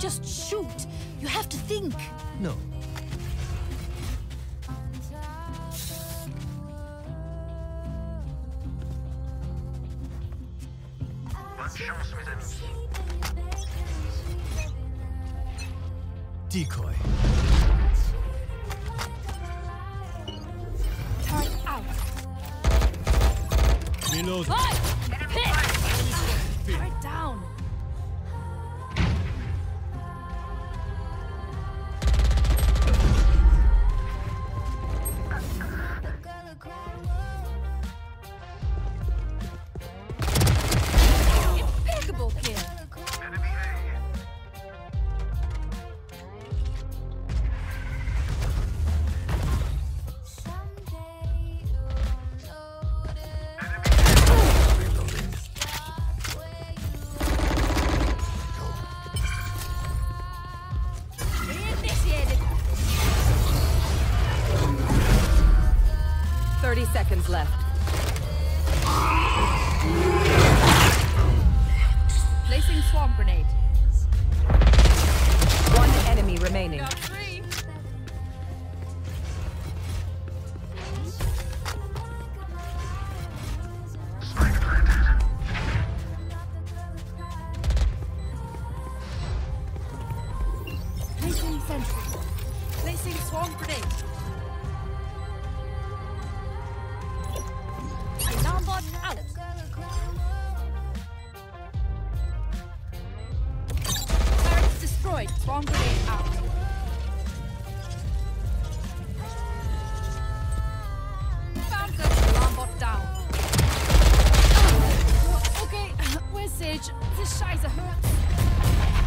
just shoot. You have to think. No. Decoy. Turret out. Reload. Right! 30 seconds left. Placing swarm grenade. One enemy remaining. Placing sentry. Placing swarm grenade. Charge out! Turrets destroyed. Bomb grenade out. Founder Lambot down. Okay, we're sage. This Scheiße hurts.